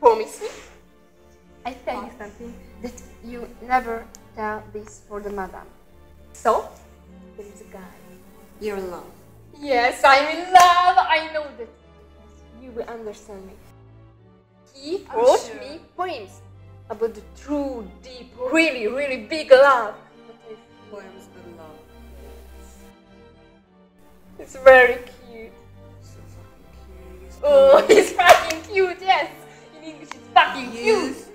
promise me? I tell you something that you never tell this for the madam. So, there is a guy. You're in love. Yes, I'm in love. I know that you will understand me. He I'm wrote sure. me poems about the true, deep, really, really big love. Poems of love. it's very cute. So fucking cute. Oh, he's fucking cute. Yes, English, it's fucking. Used.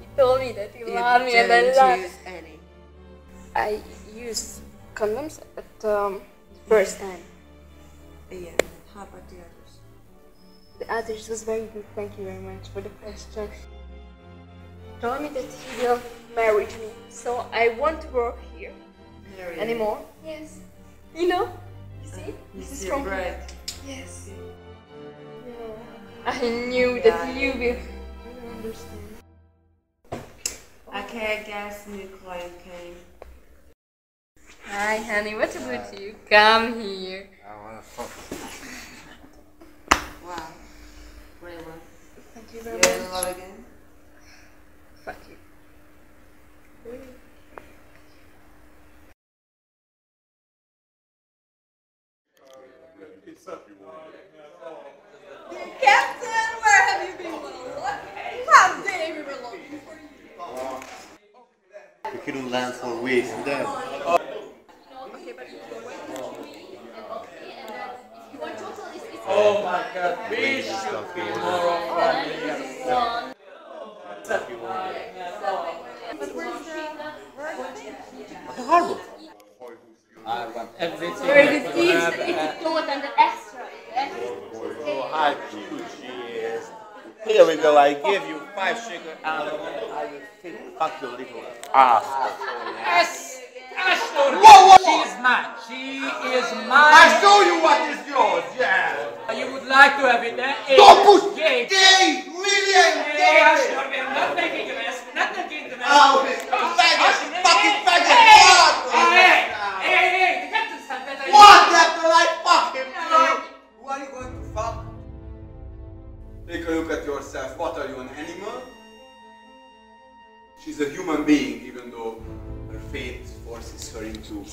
He told me that he You loved me and I didn't use any. I used condoms at um, first time. Yeah. How about the others? The others was very good. Thank you very much for the question. Told me that he will marry me, so I won't work here anymore. Yes. You know? You see? You This is see from your bride. Yes. Yeah. I knew that Yeah. you will you will understand. Okay, I guess new client came. Hi, honey. What about you? Come here. I wanna fuck. Wow. Great one. Thank you You're very in much. love again? Fuck you. Captain, where have you been, little one? How dare you been looking for you? We couldn't land for weeks and then. Oh my god, we should be more of family. At the harbor. I want everything. Very good. to It's, have, it's uh, good and the extra. Oh, how cute she is. Here we go. I give you five sugar almond. I will fit fuck your little ass. Yes! Ashton! Whoa, whoa, whoa. She is mine. She is mine. I show you what is yours. Yeah. You would like to have it, eh? Don't push. Gay. Gay. Million. Hey, Ashton, we're not making a mess. We're not making a mess. Oh, this faggot. Fucking faggot. Animal? She's a human being, even though her fate forces her into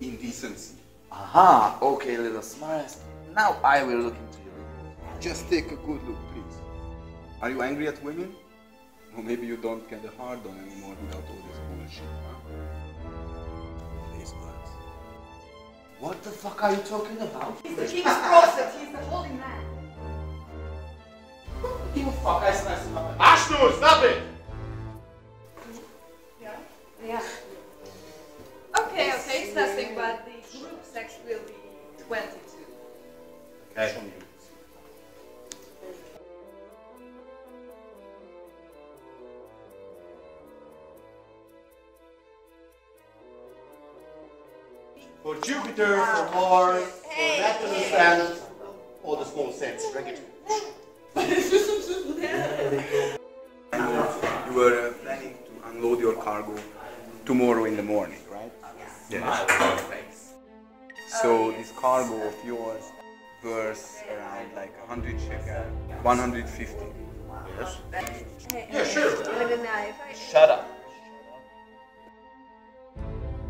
indecency. Aha. Okay, little smartass. Now I will look into you. Just take a good look, please. Are you angry at women? Or maybe you don't get a hard on anymore without all this bullshit, huh? Please, buds. What the fuck are you talking about? He's the king's prophet. He's the holy man. Give a fuck. I slice him up. Ashton, stop it! Yeah. Yeah. Okay, okay, it's nothing, but the group sex will be 22. Okay. For Jupiter, for Mars, for Neptunus, and all the small sets. Drink it. You were uh, planning to unload your cargo tomorrow in the morning, right? Yes. So this cargo of yours worth around like 100 shekel, 150. Yes. Yeah, sure. With a knife. Shut up.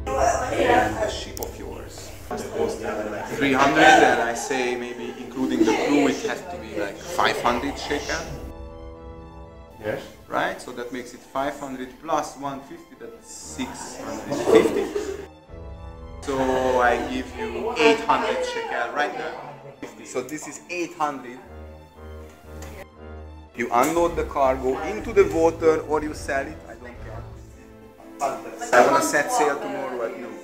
And the ship of yours is supposed like 300, and I say maybe including the crew it has to be like 500 shekel, Yes. right? So that makes it 500 plus 150, that's 650. So I give you 800 shekel right now. So this is 800. You unload the cargo into the water or you sell it, I don't care. I want to set sail tomorrow at noon.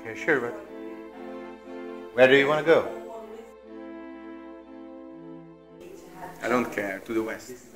Okay, sure, but where do you want to go? I don't care, to the west.